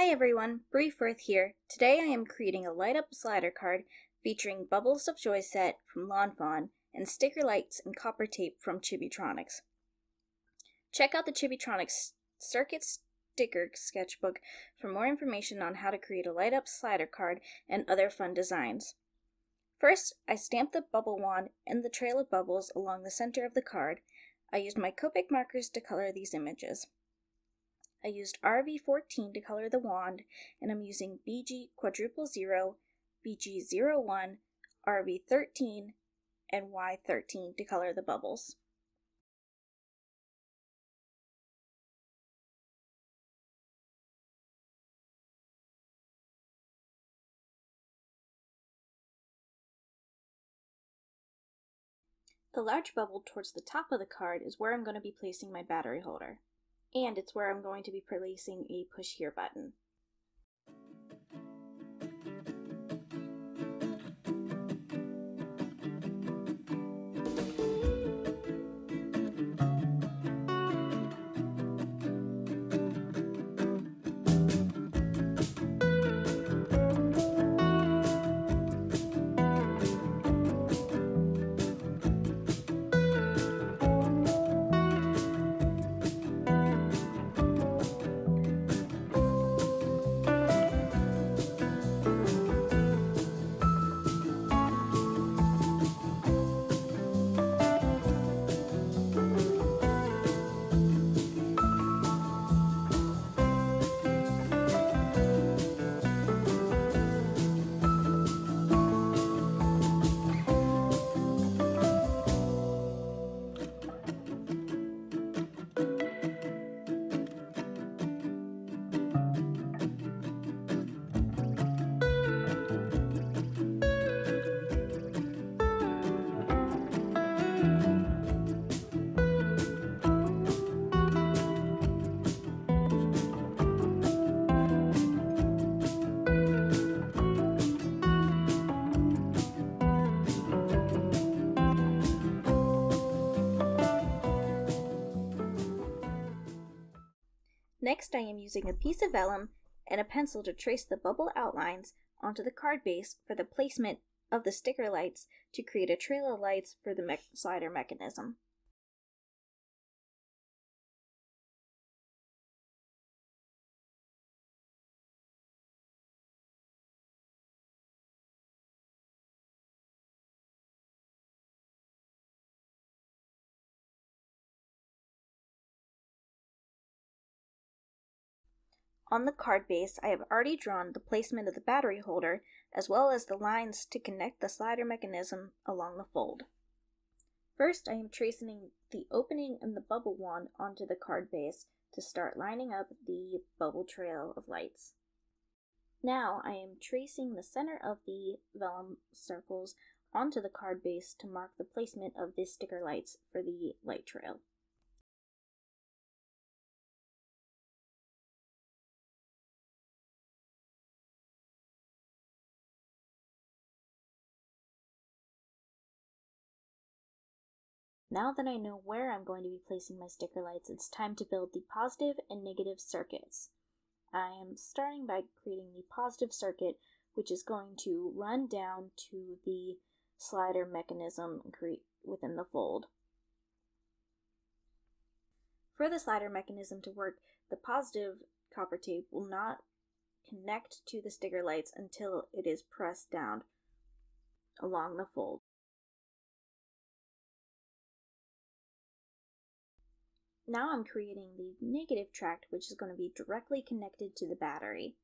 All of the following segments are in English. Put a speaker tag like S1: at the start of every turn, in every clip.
S1: Hi everyone, Bri Firth here. Today I am creating a light up slider card featuring Bubbles of Joy set from Lawn Fawn and sticker lights and copper tape from Chibitronics. Check out the Chibitronics circuit sticker sketchbook for more information on how to create a light up slider card and other fun designs. First, I stamped the bubble wand and the trail of bubbles along the center of the card. I used my Copic markers to color these images. I used RV14 to color the wand, and I'm using BG quadruple zero, BG01, RV13, and Y13 to color the bubbles. The large bubble towards the top of the card is where I'm going to be placing my battery holder and it's where I'm going to be placing a push here button. I am using a piece of vellum and a pencil to trace the bubble outlines onto the card base for the placement of the sticker lights to create a trail of lights for the me slider mechanism. On the card base, I have already drawn the placement of the battery holder as well as the lines to connect the slider mechanism along the fold. First, I am tracing the opening and the bubble wand onto the card base to start lining up the bubble trail of lights. Now I am tracing the center of the vellum circles onto the card base to mark the placement of the sticker lights for the light trail. Now that I know where I'm going to be placing my sticker lights, it's time to build the positive and negative circuits. I am starting by creating the positive circuit, which is going to run down to the slider mechanism within the fold. For the slider mechanism to work, the positive copper tape will not connect to the sticker lights until it is pressed down along the fold. Now I'm creating the negative tract, which is going to be directly connected to the battery.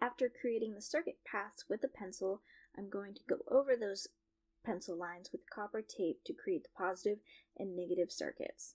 S1: After creating the circuit paths with a pencil, I'm going to go over those pencil lines with copper tape to create the positive and negative circuits.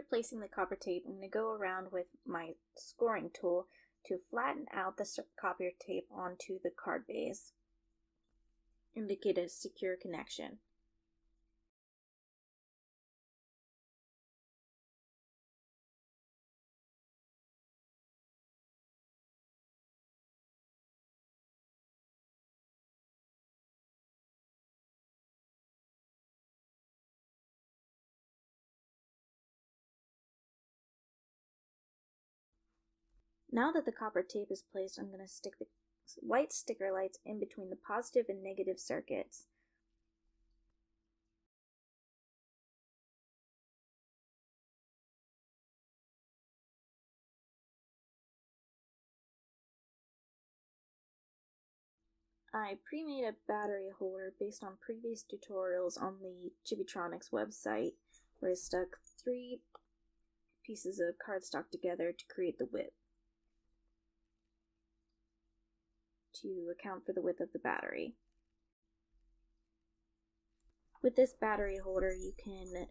S1: After placing the copper tape, I'm going to go around with my scoring tool to flatten out the copper tape onto the card base get a secure connection. Now that the copper tape is placed, I'm going to stick the white sticker lights in between the positive and negative circuits. I pre-made a battery holder based on previous tutorials on the Chibitronics website where I stuck three pieces of cardstock together to create the whip. To account for the width of the battery. With this battery holder, you can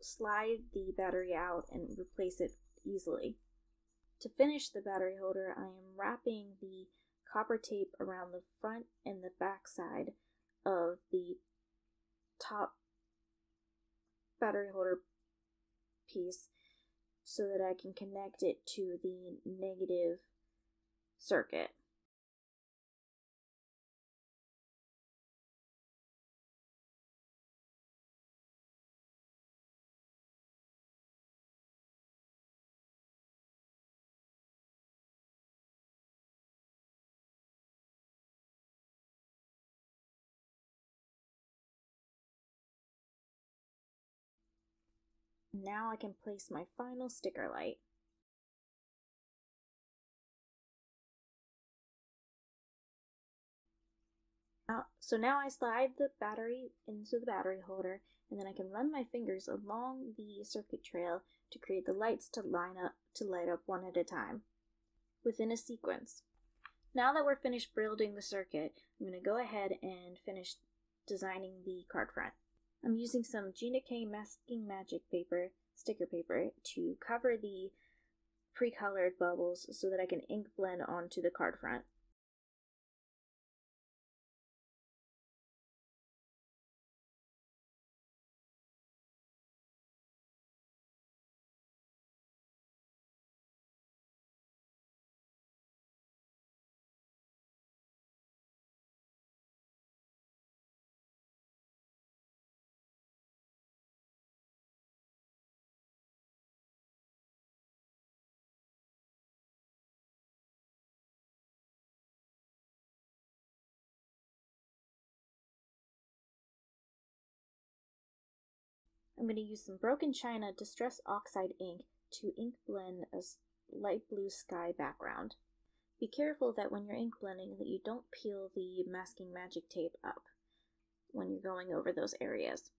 S1: slide the battery out and replace it easily. To finish the battery holder, I am wrapping the copper tape around the front and the back side of the top battery holder piece so that I can connect it to the negative circuit. Now I can place my final sticker light. So now I slide the battery into the battery holder and then I can run my fingers along the circuit trail to create the lights to line up to light up one at a time within a sequence. Now that we're finished building the circuit, I'm going to go ahead and finish designing the card front. I'm using some Gina K Masking Magic paper, sticker paper, to cover the pre-colored bubbles so that I can ink blend onto the card front. I'm going to use some Broken China Distress Oxide ink to ink blend a light blue sky background. Be careful that when you're ink blending that you don't peel the masking magic tape up when you're going over those areas.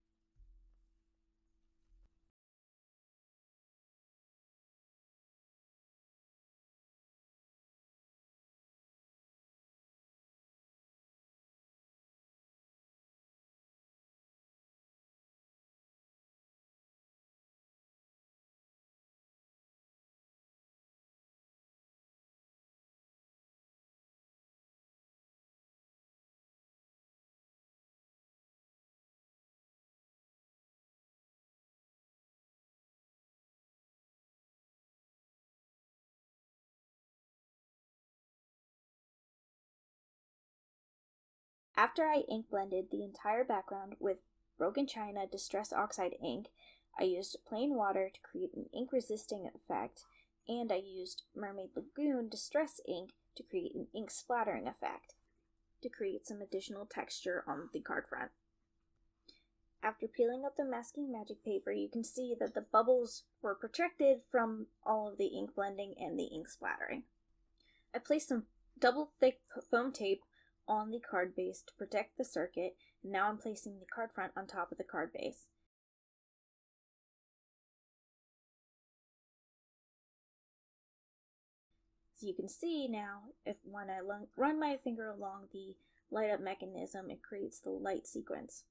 S1: After I ink blended the entire background with Broken China Distress Oxide ink, I used plain water to create an ink resisting effect, and I used Mermaid Lagoon Distress ink to create an ink splattering effect to create some additional texture on the card front. After peeling up the masking magic paper, you can see that the bubbles were protected from all of the ink blending and the ink splattering. I placed some double thick foam tape on the card base to protect the circuit, and now I'm placing the card front on top of the card base. So you can see now, if when I run my finger along the light up mechanism, it creates the light sequence.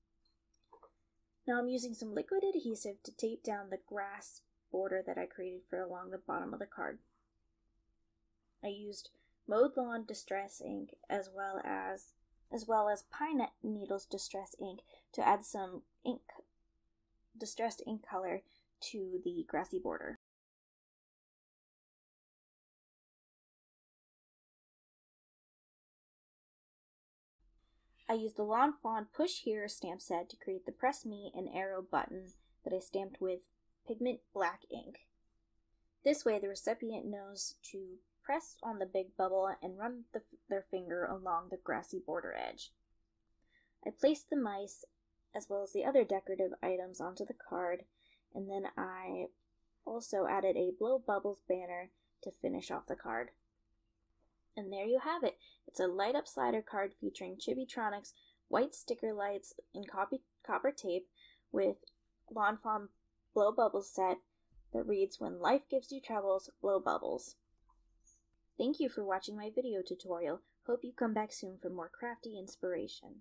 S1: Now I'm using some liquid adhesive to tape down the grass border that I created for along the bottom of the card. I used Mowed Lawn Distress ink as well as as well as Pine Needles Distress ink to add some ink distressed ink color to the grassy border. I used the Lawn Fawn Push Here stamp set to create the Press Me and Arrow button that I stamped with pigment black ink. This way the recipient knows to press on the big bubble and run the, their finger along the grassy border edge. I placed the mice as well as the other decorative items onto the card, and then I also added a blow bubbles banner to finish off the card. And there you have it. It's a light up slider card featuring Chibitronics white sticker lights and copy, copper tape with Lawn Fawn blow bubbles set that reads When life gives you troubles, blow bubbles. Thank you for watching my video tutorial. Hope you come back soon for more crafty inspiration.